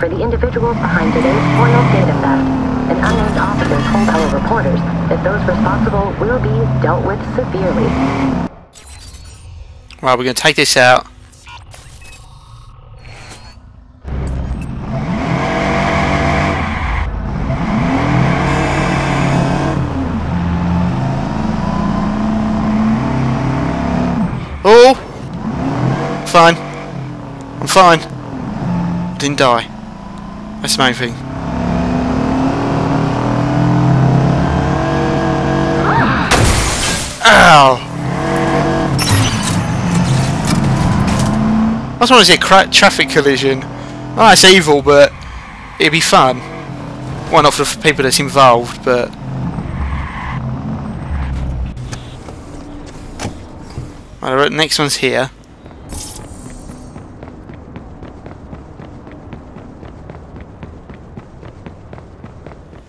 for the individuals behind today's foiled data theft. An unnamed officer told our reporters that those responsible will be dealt with severely. Right, we're going to take this out. Oh! Fine. I'm fine. Didn't die. That's the main thing. Ow! I just want to see a traffic collision. Oh, that's evil, but it'd be fun. Well, not for the people that's involved, but... The next one's here.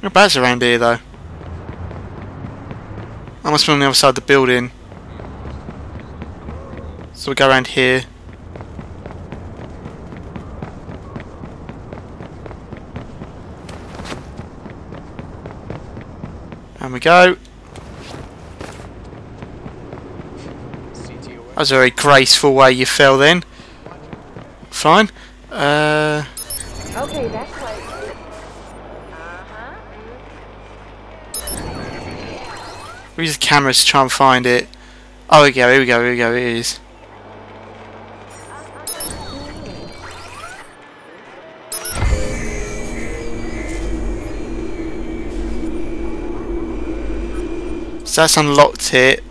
No bats around here, though. I must be on the other side of the building. So we go around here. And we go. That was a very graceful way you fell then. Fine. Uh, Okay, that's right. We use the cameras to try and find it. Oh, here we go, here we go, here we go, it is. So that's unlocked it.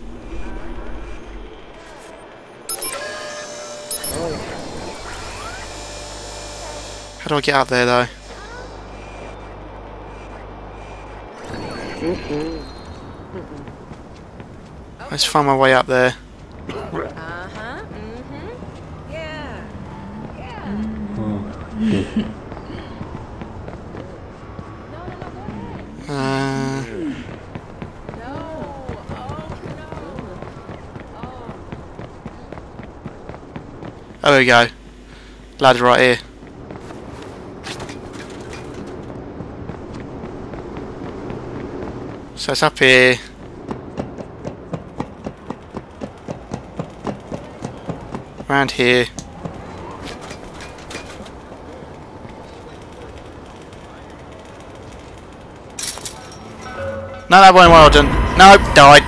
How do I get up there though? Mm-hmm. Let's find my way up there. Uh-huh. Yeah. Uh, oh, there we go. Ladder right here. So it's up here. Around here. No, that wasn't well done. Nope, died.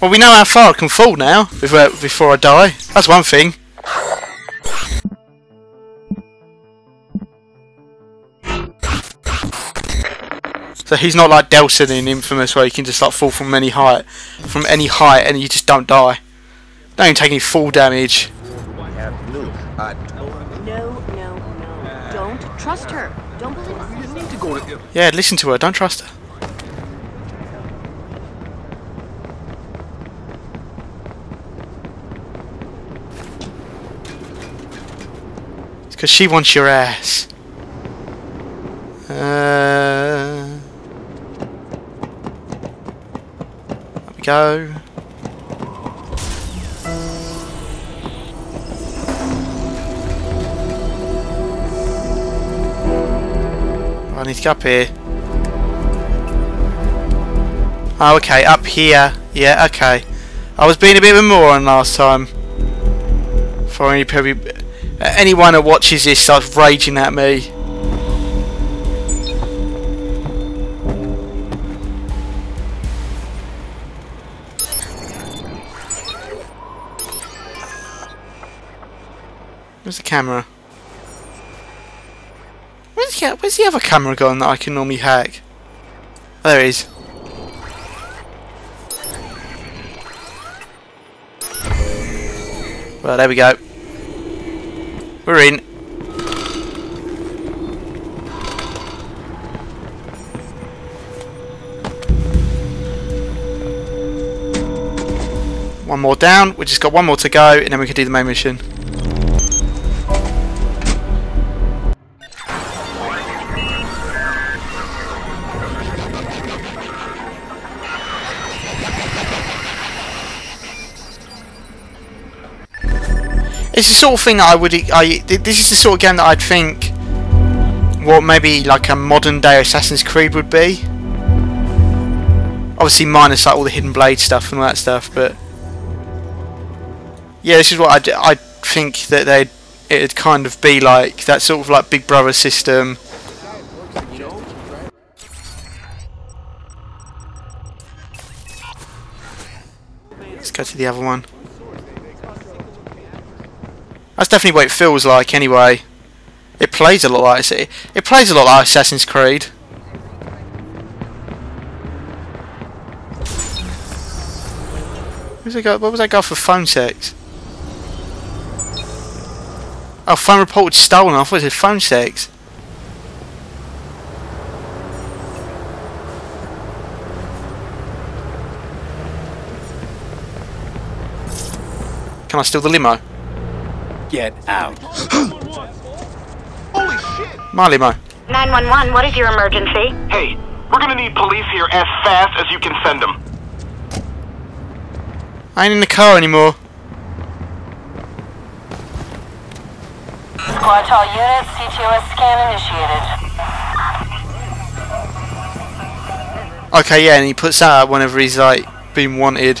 Well, we know how far I can fall now before, before I die. That's one thing. So he's not like Delsin in Infamous where you can just like fall from any height, from any height, and you just don't die. Don't even take any fall damage. No, no, no. Don't trust her. Don't believe her. need to go to. Yeah, listen to her. Don't trust her. It's because she wants your ass. Uh, there we go. I need to go up here. Oh, okay, up here. Yeah, okay. I was being a bit of a moron last time. For any probably uh, anyone that watches this starts raging at me. Where's the camera? Where's the, other camera gone that I can normally hack? Oh, there it is. Well, there we go. We're in. One more down. We just got one more to go, and then we can do the main mission. It's the sort of thing that I would. I this is the sort of game that I'd think what maybe like a modern day Assassin's Creed would be. Obviously, minus like all the hidden blade stuff and all that stuff, but yeah, this is what I'd, i think that they'd it'd kind of be like that sort of like Big Brother system. Let's go to the other one. That's definitely what it feels like anyway. It plays a lot like it, it plays a lot like Assassin's Creed. Where's that guy, what was that guy for phone sex? Oh, phone reported stolen. I thought it said phone sex. Can I steal the limo? Get out. Holy shit! My limo. 911, what is your emergency? Hey, we're gonna need police here as fast as you can send them. I ain't in the car anymore. Squad all units, CTOS scan initiated. Okay, yeah, and he puts that up whenever he's like being wanted.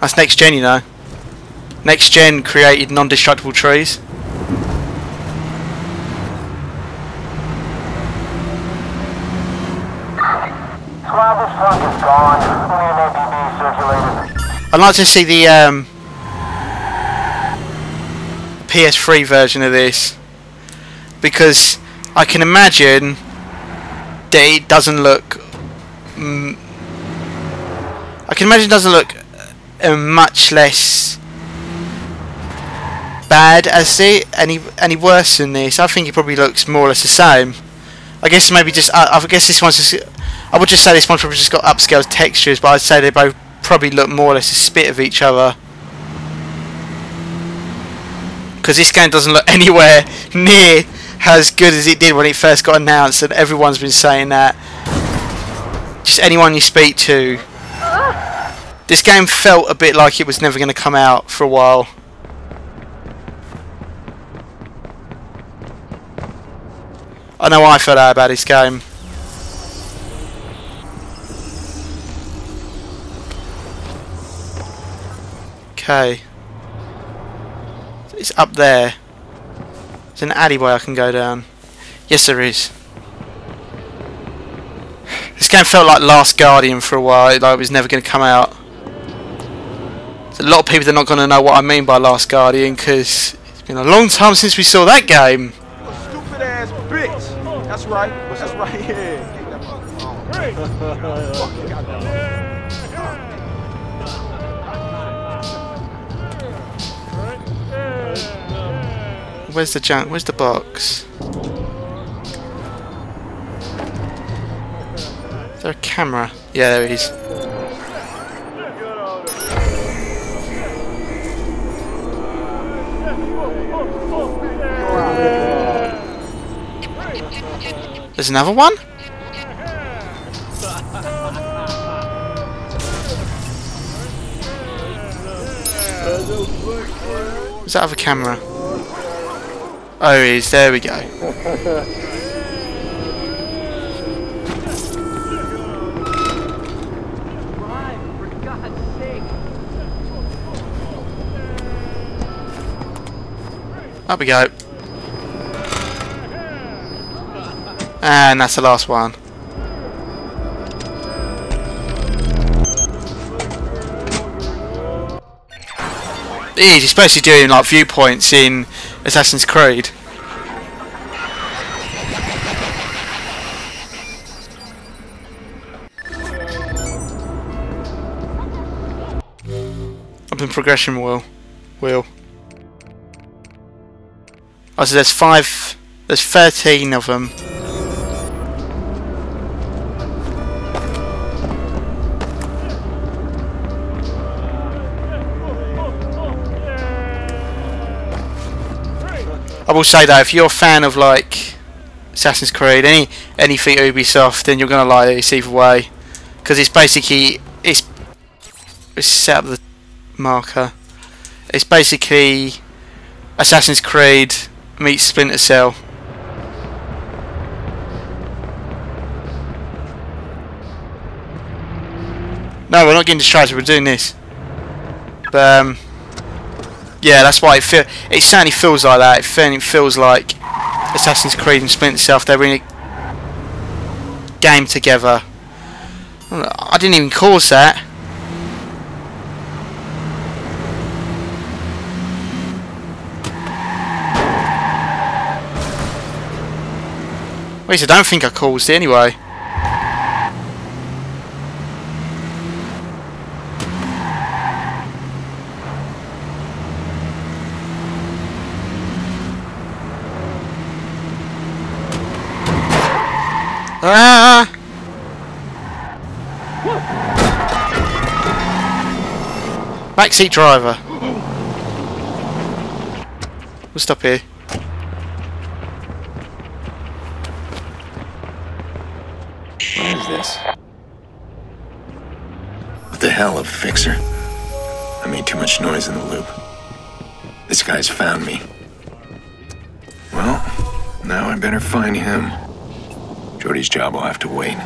That's next gen, you know. Next gen created non-destructible trees. Squad, this trunk is gone. Only an circulated. I'd like to see the um, PS3 version of this because I can imagine that it doesn't look. Mm, I can imagine it doesn't look uh, much less bad as it any any worse than this. I think it probably looks more or less the same. I guess maybe just I, I guess this one's just. I would just say this one's probably just got upscale textures, but I'd say they both probably look more or less a spit of each other. Because this game doesn't look anywhere near as good as it did when it first got announced, and everyone's been saying that. Just anyone you speak to. This game felt a bit like it was never going to come out for a while. I know I felt that about this game. Okay. It's up there. There's an alleyway I can go down. Yes, there is. This game felt like Last Guardian for a while, like it was never going to come out. A lot of people are not going to know what I mean by Last Guardian because it's been a long time since we saw that game. Stupid ass bitch. That's right. That's right. Yeah. Take that motherfucker. Fucking goddamn. Where's the junk? Where's the box? Is there a camera? Yeah, there it is. There's another one? Where's that other camera? Oh, is. There we go. Up we go. And that's the last one. Is, especially doing like viewpoints in Assassin's Creed. the progression wheel. Wheel. Oh, so there's five. There's 13 of them. I will say that if you're a fan of like Assassin's Creed, any anything Ubisoft, then you're gonna like this either way, because it's basically it's it's set up the marker. It's basically Assassin's Creed meets Splinter Cell. No, we're not getting distracted. We're doing this. But um, yeah, that's why it feel. It certainly feels like that. It feels like Assassin's Creed and Splinter Cell. They're in a game together. I didn't even cause that. Wait, I don't think I caused it anyway. Ah! Backseat driver. We'll stop here. What is this? What the hell, of a fixer? I made too much noise in the loop. This guy's found me. Well, now I better find him. Jordi's job will have to wait.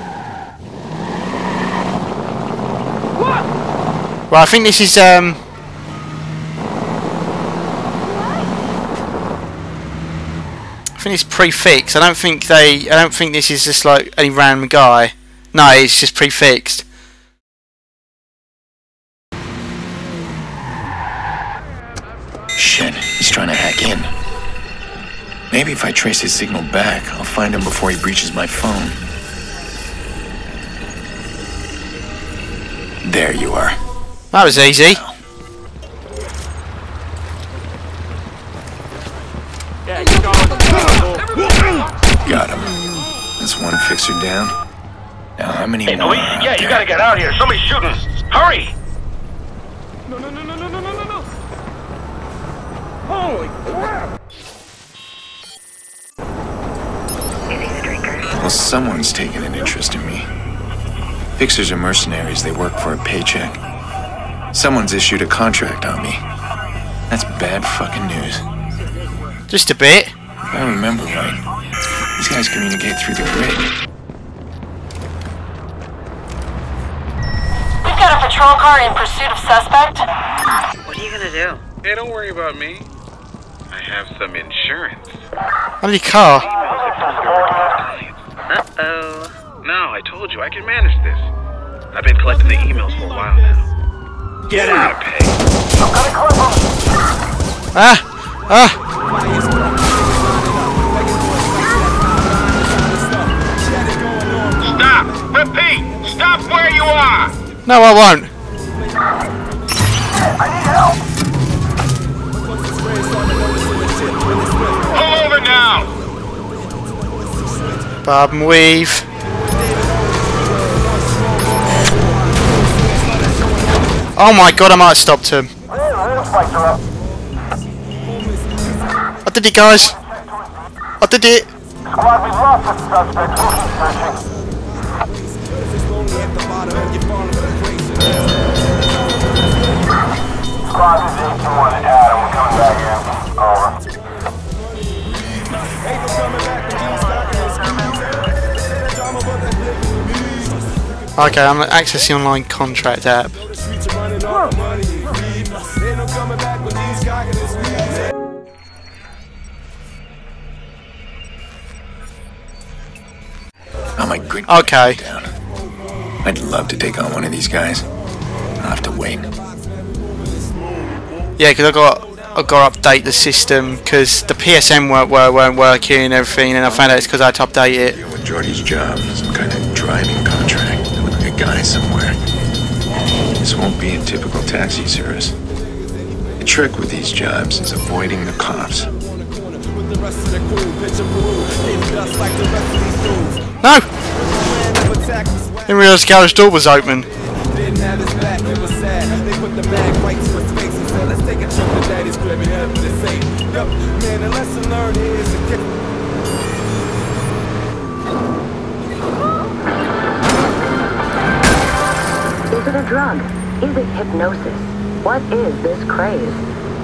Well, I think this is um. I think it's prefixed. I don't think they. I don't think this is just like any random guy. No, it's just prefixed. Shit, he's trying to hack in. Maybe if I trace his signal back, I'll find him before he breaches my phone. There you are. That was easy. Got him. That's one fixer down. Now, how many hey, more? We, yeah, you gotta get out here. Somebody's shooting. Hurry! No, no, no, no, no, no, no, no! Holy crap! Well, someone's taken an interest in me. Fixers are mercenaries. They work for a paycheck. Someone's issued a contract on me. That's bad fucking news. Just a bit. If I remember right, these guys communicate through the grid. We've got a patrol car in pursuit of suspect. What are you gonna do? Hey, don't worry about me. I have some insurance. Only car. Uh-oh. No, I told you I can manage this. I've been collecting the emails for a while now. Get out! Pay. Ah! Ah! Stop! Repeat! Stop where you are! No, I won't. Bob and weave. Oh my god, I might have stopped him. I did it, guys. I did it. Squad, Okay, I'm accessing the online contract app. Oh, I'm a good Okay. down. I'd love to take on one of these guys. I'll have to wait. Yeah, because I got I got to update the system because the PSN weren't, were, weren't working and everything, and I found out it's because I had to update it. Jordi's job, some kind of driving contract guy somewhere. This won't be a typical taxi service. The trick with these jobs is avoiding the cops. No! Didn't realise the garage door was open. A drug? Is it hypnosis? What is this craze?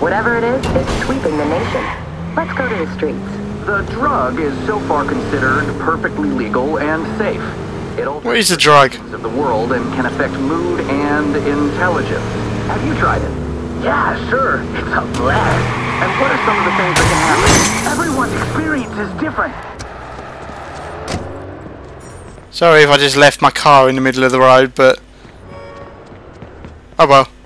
Whatever it is, it's sweeping the nation. Let's go to the streets. The drug is so far considered perfectly legal and safe. It alters What is the drug? of the world and can affect mood and intelligence. Have you tried it? Yeah, sure. It's a blast. And what are some of the things that can happen? Everyone's experience is different. Sorry if I just left my car in the middle of the road, but... Oh well.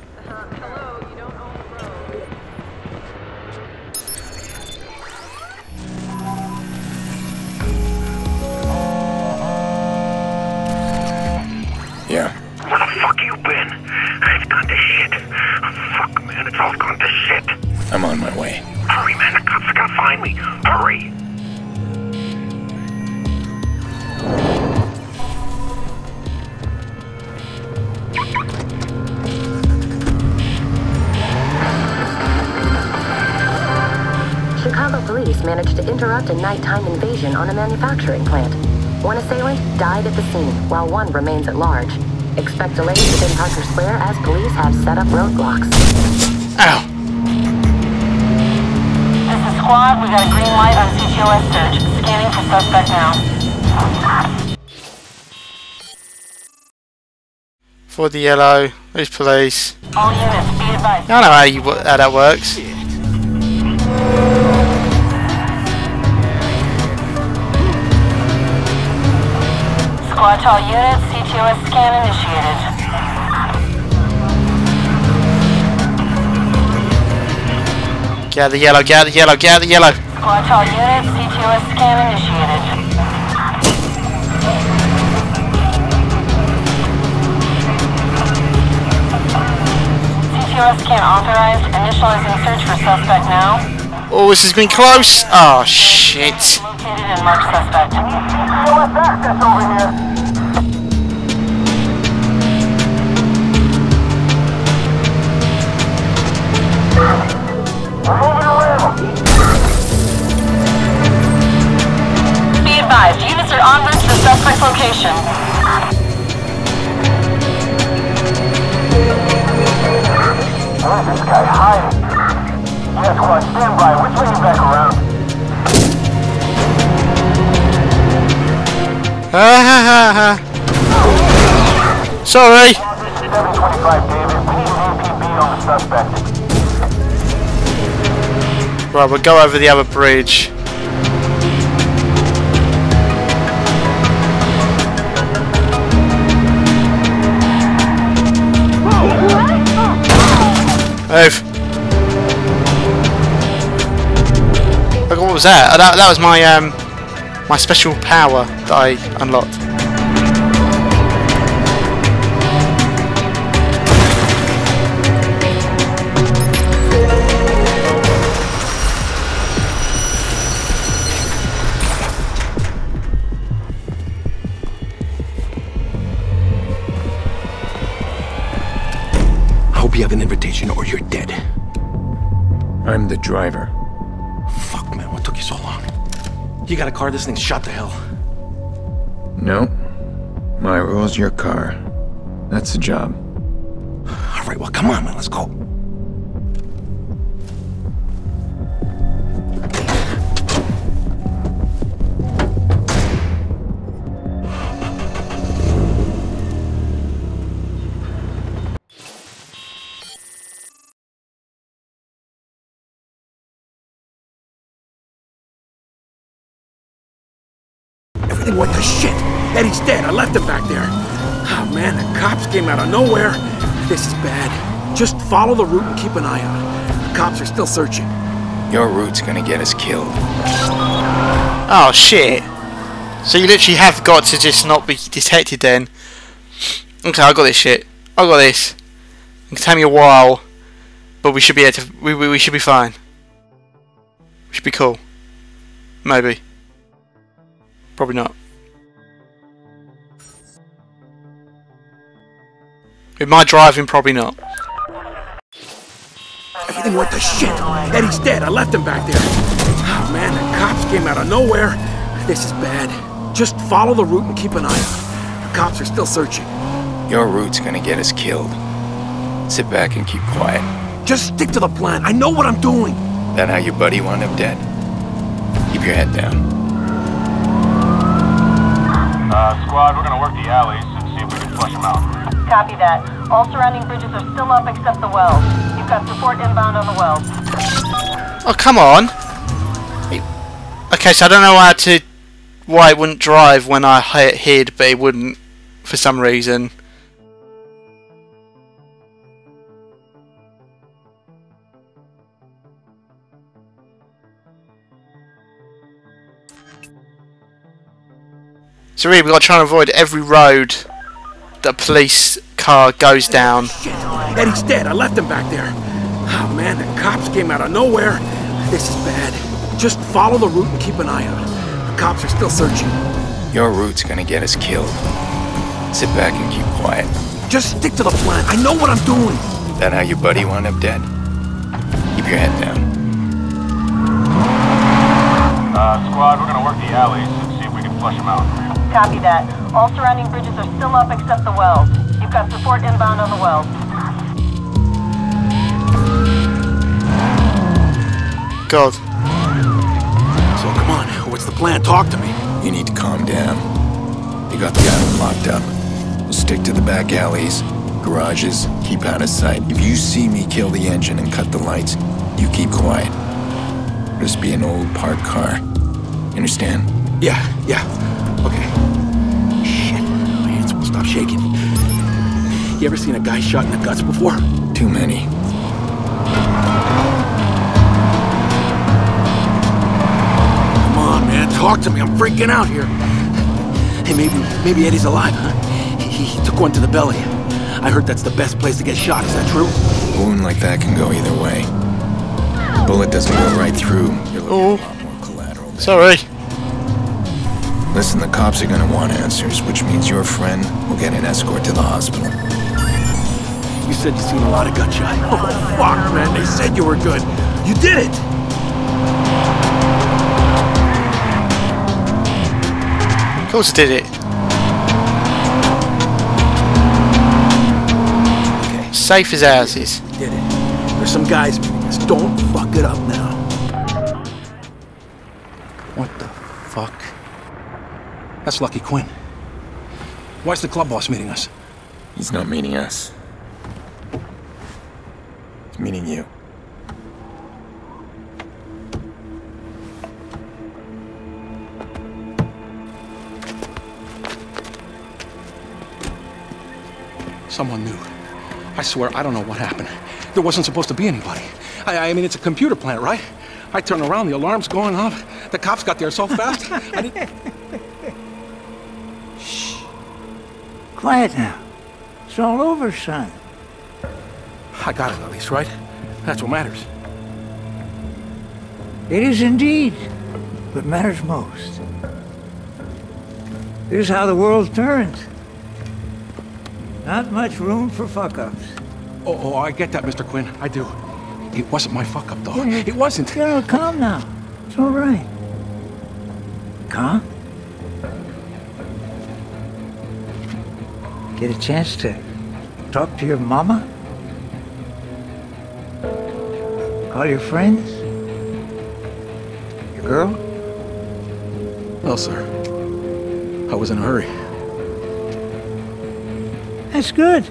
Police managed to interrupt a nighttime invasion on a manufacturing plant. One assailant died at the scene, while one remains at large. Expect delays within Parker Square as police have set up roadblocks. Ow! This is squad. We got a green light on CTOS search. Scanning for suspect now. For the yellow. Who's police? All units, be advised. I don't know how, you, how that works. Squad to all units, CTOS scan initiated. Get out the yellow, get out the yellow, get out the yellow. Squad to all units, CTOS scan initiated. CTOS scan authorized. Initializing search for suspect now. Oh, this has been close. Oh, shit. Located and marked suspect. CTOS access over here. Advised, units are en route to the suspect's location. Where's this guy hiding? Yes, squad, stand by. We're swinging back around. Ah, ha, ha, ha. Sorry. 725 David. We need an APB on the suspect. Right, we'll go over the other bridge. Move. Look, what was that? Uh, that? That was my um, my special power that I unlocked. You have an invitation or you're dead. I'm the driver. Fuck, man, what took you so long? You got a car, this thing's shot to hell. No. My rule's your car. That's the job. All right, well, come on, man, let's go. Came out of nowhere. This is bad. Just follow the route and keep an eye on it. The cops are still searching. Your route's gonna get us killed. Oh shit! So you literally have got to just not be detected then. Okay, I got this shit. I got this. It can take me a while, but we should be able to. We, we we should be fine. We should be cool. Maybe. Probably not. With my driving, probably not. Everything went to shit. Eddie's dead. I left him back there. Oh, man, the cops came out of nowhere. This is bad. Just follow the route and keep an eye out. The cops are still searching. Your route's gonna get us killed. Sit back and keep quiet. Just stick to the plan. I know what I'm doing. That how your buddy wound up dead? Keep your head down. Uh, squad, we're gonna work the alleys and see if we can flush them out. Copy that. All surrounding bridges are still up except the wells. You've got support inbound on the wells. Oh come on! Okay, so I don't know how to why it wouldn't drive when I hit hid, but it wouldn't for some reason. So really, we've got to try and avoid every road that police car goes down. Eddie's dead. I left him back there. Oh, man, the cops came out of nowhere. This is bad. Just follow the route and keep an eye out. The cops are still searching. Your route's gonna get us killed. Sit back and keep quiet. Just stick to the plan. I know what I'm doing. That how your buddy wound up dead? Keep your head down. Uh, squad, we're gonna work the alleys and see if we can flush them out. Copy that. All surrounding bridges are still up except the wells. You've got support inbound on the wells. God. So come on, what's the plan? Talk to me. You need to calm down. You got the island locked up. We'll stick to the back alleys, garages, keep out of sight. If you see me kill the engine and cut the lights, you keep quiet. Just be an old parked car. Understand? Yeah, yeah. Okay. You ever seen a guy shot in the guts before? Too many. Come on, man, talk to me. I'm freaking out here. Hey, maybe, maybe Eddie's alive, huh? He, he took one to the belly. I heard that's the best place to get shot. Is that true? A wound like that can go either way. Bullet doesn't go right through. You're looking at a lot more collateral. there. Sorry. Listen, the cops are gonna want answers, which means your friend will get an escort to the hospital. You said you seen a lot of gunshot. Oh, fuck, man. They said you were good. You did it! Of course I did it. Okay, Safe as houses. we did it. There's some guys meeting us. Don't fuck it up now. What the fuck? That's Lucky Quinn. Why's the club boss meeting us? He's not meeting us. He's meeting you. Someone knew. I swear, I don't know what happened. There wasn't supposed to be anybody. I, I mean, it's a computer plant, right? I turn around, the alarm's going off. The cops got there so fast. I didn't... Quiet now. It's all over, son. I got it, at least, right? That's what matters. It is indeed what matters most. Here's how the world turns. Not much room for fuck-ups. Oh, oh, I get that, Mr. Quinn. I do. It wasn't my fuck up, though. Yeah. It wasn't. Know, calm now. It's all right. Calm? Get a chance to talk to your mama? Call your friends? Your girl? No, sir. I was in a hurry. That's good.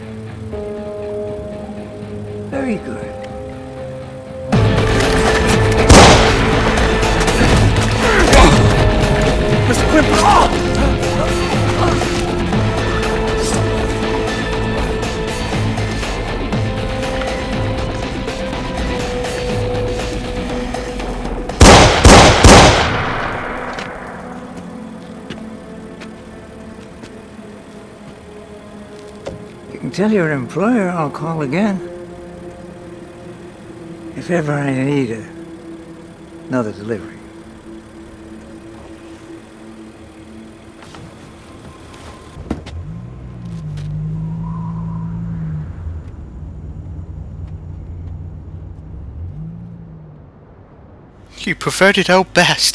Very good. Tell your employer I'll call again. If ever I need a, another delivery. You preferred it out best.